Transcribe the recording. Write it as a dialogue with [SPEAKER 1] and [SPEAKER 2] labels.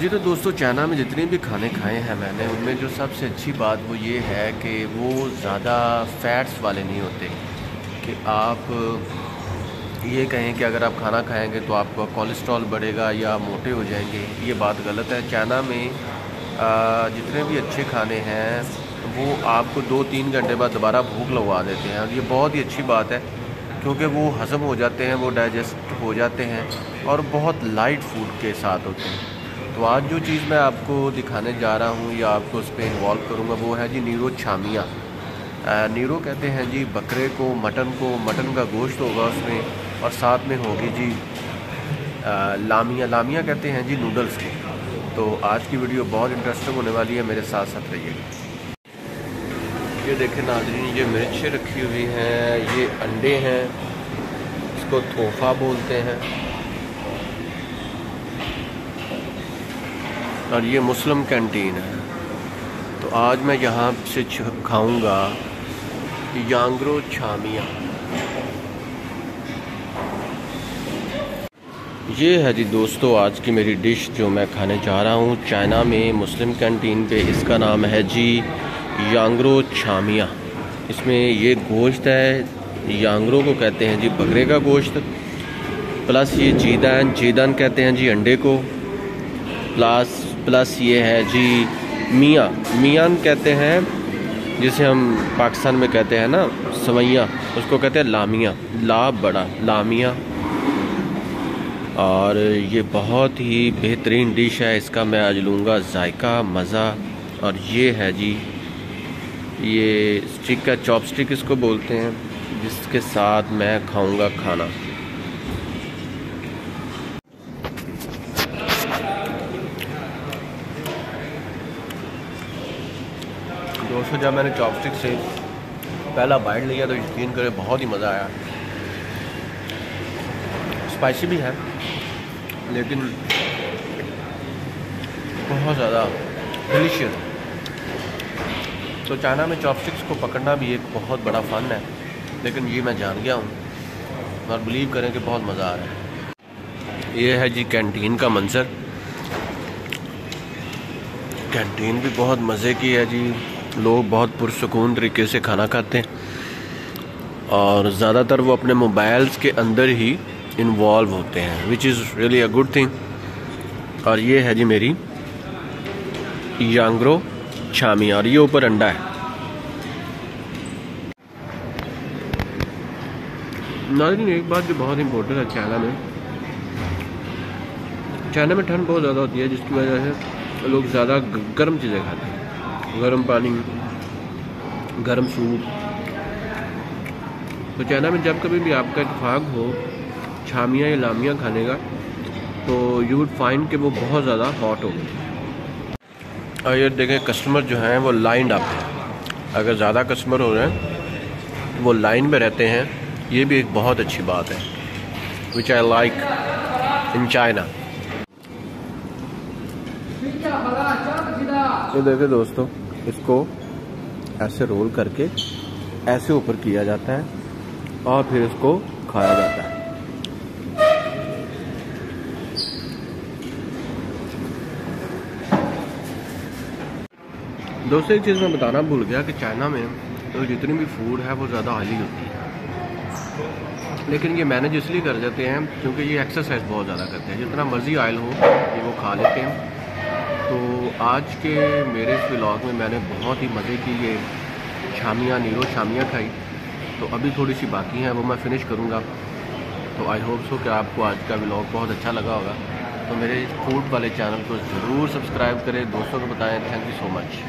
[SPEAKER 1] जी तो दोस्तों, चाइना में जितने भी खाने खाए हैं मैंने, उनमें जो सबसे अच्छी बात वो ये है कि वो ज़्यादा फैट्स वाले नहीं होते। कि आप ये कहें कि अगर आप खाना खाएँगे तो आपका कोलेस्ट्रॉल बढ़ेगा या मोटे हो जाएँगे, ये बात गलत है। चाइना में जितने भी अच्छे खाने हैं, वो आपको दो तीन घंटे बाद दोबारा भूख लगवा देते हैं। और ये बहुत ही अच्छी बात है, क्योंकि वो हज़म हो जाते हैं, वो डाइजेस्ट हो जाते हैं और बहुत लाइट फ़ूड के साथ होते हैं। तो आज जो चीज़ मैं आपको दिखाने जा रहा हूँ या आपको उस पर इन्वॉल्व करूँगा, वो है जी नीरो छामिया। नीरो कहते हैं जी, बकरे को, मटन को, मटन का गोश्त होगा उसमें और साथ में होगी जी लामिया। लामिया कहते हैं जी नूडल्स को। तो आज की वीडियो बहुत इंटरेस्टिंग होने वाली है, मेरे साथ साथ रहिएगा। ये देखें नाजरीन, ये मिर्चें रखी हुई हैं, ये अंडे हैं, इसको तोहफ़ा बोलते हैं। और ये मुस्लिम कैंटीन है। तो आज मैं यहाँ से खाऊँगा यांगरो छामिया। ये है जी दोस्तों, आज की मेरी डिश जो मैं खाने जा रहा हूँ चाइना में, मुस्लिम कैंटीन पे। इसका नाम है जी यांगरो छामिया। इसमें ये गोश्त है, यांगरो को कहते हैं जी बकरे का गोश्त। प्लस ये जीदान जीदान कहते हैं जी अंडे को। प्लस प्लस ये है जी मियाँ। मियाँ कहते हैं, जिसे हम पाकिस्तान में कहते हैं ना, सवैया। उसको कहते हैं लामिया। ला बड़ा, लामिया। और ये बहुत ही बेहतरीन डिश है, इसका मैं आज लूँगा जायका, मज़ा। और ये है जी, ये स्टिक का चॉपस्टिक इसको बोलते हैं, जिसके साथ मैं खाऊँगा खाना। दोस्तों, जब मैंने चॉपस्टिक से पहला बाइट लिया तो यकीन करें, बहुत ही मज़ा आया। स्पाइसी भी है, लेकिन बहुत ज़्यादा डिलीशियस तो चाइना में चॉपस्टिक्स को पकड़ना भी एक बहुत बड़ा फ़न है, लेकिन ये मैं जान गया हूँ और बिलीव करें कि बहुत मज़ा आ रहा है। ये है जी कैंटीन का मंज़र। कैंटीन भी बहुत मज़े की है जी। लोग बहुत पुरसकून तरीके से खाना खाते हैं। और ज़्यादातर वो अपने मोबाइल्स के अंदर ही इन्वॉल्व होते हैं which is really a good thing और ये है जी मेरी यांग्रो छामी, और ये ऊपर अंडा है। नाजरीन, एक बात जो बहुत इम्पोर्टेंट है चाइना में। चाइना में ठंड बहुत ज़्यादा होती है, जिसकी वजह से लोग ज़्यादा गर्म चीज़ें खाते हैं। गर्म पानी, गर्म सूप। तो चाइना में जब कभी भी आपका इतफाक हो, छामिया या लामिया खाने का तो यू वुड फाइंड कि वो बहुत ज़्यादा हॉट हो और ये देखें कस्टमर जो हैं, वो लाइन अप है। अगर ज़्यादा कस्टमर हो रहे हैं तो वो लाइन में रहते हैं। ये भी एक बहुत अच्छी बात है विच आई लाइक इन चाइना ये देखे दोस्तों, इसको ऐसे रोल करके ऐसे ऊपर किया जाता है और फिर इसको खाया जाता है। दोस्तों, एक चीज़ मैं बताना भूल गया कि चाइना में तो जितनी भी फ़ूड है, वो ज़्यादा ऑयली होती है। लेकिन ये मैनेज इसलिए कर जाते हैं क्योंकि ये एक्सरसाइज बहुत ज़्यादा करते हैं। जितना मर्ज़ी ऑयल हो, ये वो खा लेते हैं। आज के मेरे इस व्लॉग में मैंने बहुत ही मज़े की ये शामियाँ, नीरो शामियाँ खाई। तो अभी थोड़ी सी बाकी हैं, वो मैं फ़िनिश करूँगा। तो आई होप सो कि आपको आज का ब्लॉग बहुत अच्छा लगा होगा। तो मेरे फ़ूड वाले चैनल को ज़रूर सब्सक्राइब करें। दोस्तों को बताएँ थैंक यू सो मच